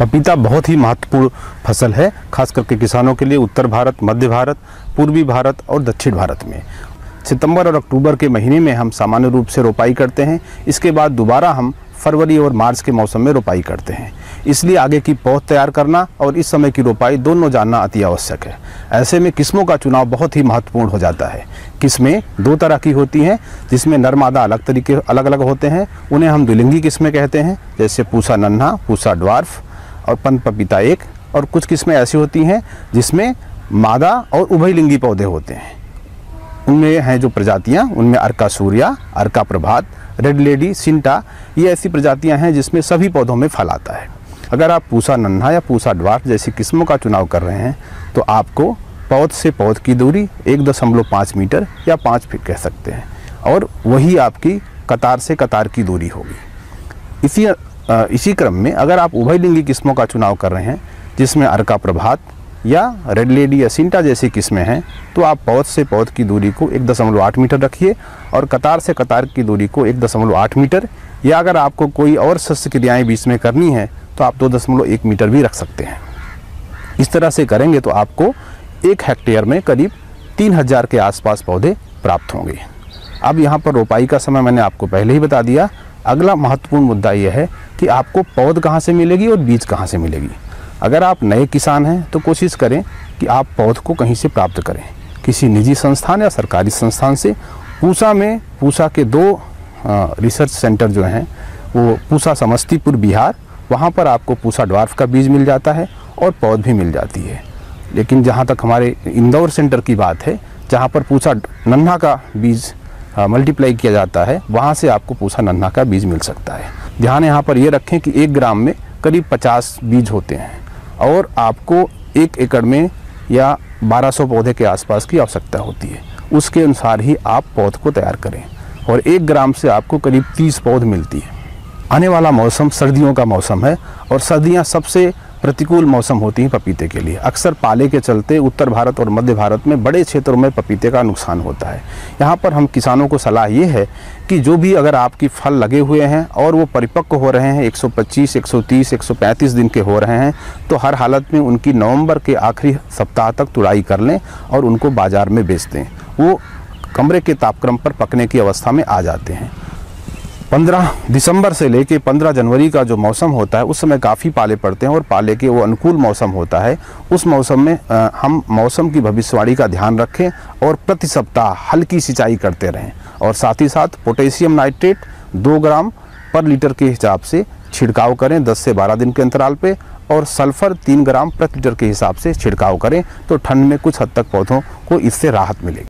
पपीता बहुत ही महत्वपूर्ण फ़सल है, खास करके किसानों के लिए उत्तर भारत, मध्य भारत, पूर्वी भारत और दक्षिण भारत में। सितंबर और अक्टूबर के महीने में हम सामान्य रूप से रोपाई करते हैं। इसके बाद दोबारा हम फरवरी और मार्च के मौसम में रोपाई करते हैं। इसलिए आगे की पौध तैयार करना और इस समय की रोपाई दोनों जानना अति आवश्यक है। ऐसे में किस्मों का चुनाव बहुत ही महत्वपूर्ण हो जाता है। किस्में दो तरह की होती हैं, जिसमें नर मादा अलग तरीके अलग अलग होते हैं। उन्हें हम दुलिंगी किस्में कहते हैं, जैसे पूसा नन्हा, पूसा ड्वार्फ और पंत पपीता एक, और कुछ किस्में ऐसी होती हैं जिसमें मादा और उभयलिंगी पौधे होते हैं। उनमें हैं जो प्रजातियाँ, उनमें Arka Surya, Arka Prabhat, red lady, Sinta, ये ऐसी प्रजातियाँ हैं जिसमें सभी पौधों में फल आता है। अगर आप पूसा नन्हा या पूसा ड्वार्फ जैसी किस्मों का चुनाव कर रहे हैं तो आपको पौध से पौध की दूरी एक दशमलव पाँच मीटर या पाँच फीट कह सकते हैं, और वही आपकी कतार से कतार की दूरी होगी। इसी इसी क्रम में अगर आप उभयलिंगी किस्मों का चुनाव कर रहे हैं, जिसमें अर्का प्रभात या रेड लेडी या सिंटा जैसी किस्में हैं तो आप पौध से पौध की दूरी को एक दशमलव आठ मीटर रखिए और कतार से कतार की दूरी को एक दशमलव आठ मीटर, या अगर आपको कोई और शस्त्र क्रियाएँ बीच में करनी है तो आप दो दशमलव एक मीटर भी रख सकते हैं। इस तरह से करेंगे तो आपको एक हेक्टेयर में करीब तीन हज़ार के आसपास पौधे प्राप्त होंगे। अब यहाँ पर रोपाई का समय मैंने आपको पहले ही बता दिया। अगला महत्वपूर्ण मुद्दा यह है कि आपको पौध कहाँ से मिलेगी और बीज कहाँ से मिलेगी। अगर आप नए किसान हैं तो कोशिश करें कि आप पौध को कहीं से प्राप्त करें। किसी निजी संस्थान या सरकारी संस्थान से। पूसा में, पूसा के दो रिसर्च सेंटर जो हैं, वो पूसा समस्तीपुर, बिहार, वहाँ पर आपको पूसा ड्वार्फ का बीज मिल जाता है और पौध भी मिल जाती है। लेकिन जहाँ तक हमारे इंदौर सेंटर की बात है, जहाँ पर पूसा नन्हा का बीज मल्टीप्लाई किया जाता है, वहाँ से आपको पूसा नन्हा का बीज मिल सकता है। ध्यान यहाँ पर ये रखें कि एक ग्राम में करीब 50 बीज होते हैं और आपको एक एकड़ में या 1200 पौधे के आसपास की आवश्यकता होती है। उसके अनुसार ही आप पौध को तैयार करें और एक ग्राम से आपको करीब 30 पौध मिलती है। आने वाला मौसम सर्दियों का मौसम है और सर्दियाँ सबसे प्रतिकूल मौसम होती हैं पपीते के लिए। अक्सर पाले के चलते उत्तर भारत और मध्य भारत में बड़े क्षेत्रों में पपीते का नुकसान होता है। यहाँ पर हम किसानों को सलाह ये है कि जो भी अगर आपकी फल लगे हुए हैं और वो परिपक्व हो रहे हैं 125, 130, 135 दिन के हो रहे हैं तो हर हालत में उनकी नवंबर के आखिरी सप्ताह तक तुड़ाई कर लें और उनको बाज़ार में बेच दें। वो कमरे के तापक्रम पर पकने की अवस्था में आ जाते हैं। 15 दिसंबर से लेके 15 जनवरी का जो मौसम होता है उस समय काफ़ी पाले पड़ते हैं और पाले के वो अनुकूल मौसम होता है। उस मौसम में अ, हम मौसम की भविष्यवाणी का ध्यान रखें और प्रति सप्ताह हल्की सिंचाई करते रहें। और साथ ही साथ पोटेशियम नाइट्रेट दो ग्राम पर लीटर के हिसाब से छिड़काव करें 10 से 12 दिन के अंतराल पे और सल्फ़र तीन ग्राम प्रति लीटर के हिसाब से छिड़काव करें। तो ठंड में कुछ हद तक पौधों को इससे राहत मिलेगी।